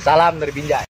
Salam dari Binjai.